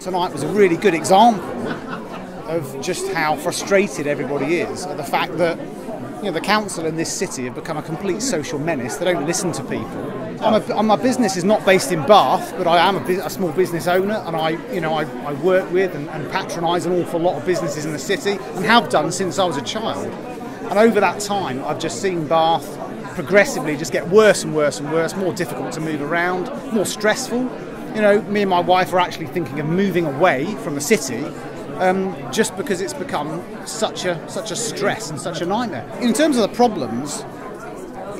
tonight was a really good example of just how frustrated everybody is at the fact that you know, the council in this city have become a complete social menace. They don't listen to people. My business is not based in Bath, but I am a, a small business owner, and I, you know, I, I work with and, and patronise an awful lot of businesses in the city, and have done since I was a child. And over that time, I've just seen Bath progressively just get worse and worse and worse, more difficult to move around, more stressful. You know, me and my wife are actually thinking of moving away from the city um, just because it's become such a such a stress and such a nightmare. In terms of the problems,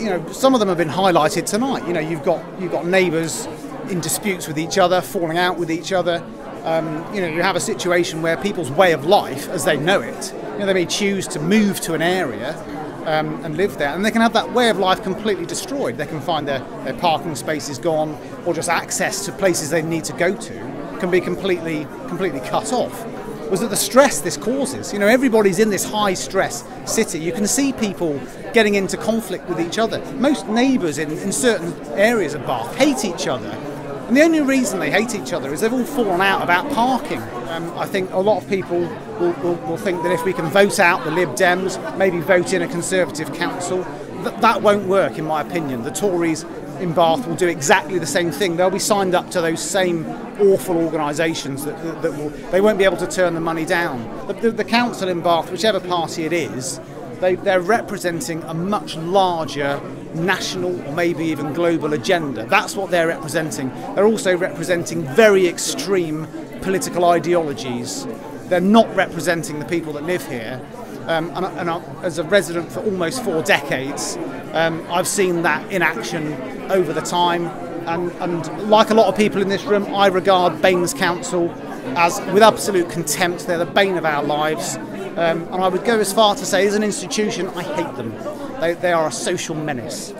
you know, some of them have been highlighted tonight. You know, you've got you've got neighbours in disputes with each other, falling out with each other. Um, you know, you have a situation where people's way of life, as they know it, you know, they may choose to move to an area um, and live there, and they can have that way of life completely destroyed. They can find their, their parking spaces gone, or just access to places they need to go to can be completely completely cut off was that the stress this causes. You know, everybody's in this high stress city. You can see people getting into conflict with each other. Most neighbours in, in certain areas of Bath hate each other. And the only reason they hate each other is they've all fallen out about parking. Um, I think a lot of people will, will, will, think that if we can vote out the Lib Dems, maybe vote in a Conservative council, that, that won't work, in my opinion. The Tories in Bath will do exactly the same thing. They'll be signed up to those same awful organisations that, that, that, will, they won't be able to turn the money down. The, the, the council in Bath, whichever party it is, they, they're representing a much larger national or maybe even global agenda. That's what they're representing. They're also representing very extreme political ideologies. They're not representing the people that live here. Um, and, and I, as a resident for almost four decades, um, I've seen that in action over the time. And, and like a lot of people in this room, I regard BANES Council as with absolute contempt. They're the bane of our lives. Um, and I would go as far to say, as an institution, I hate them. They, they are a social menace.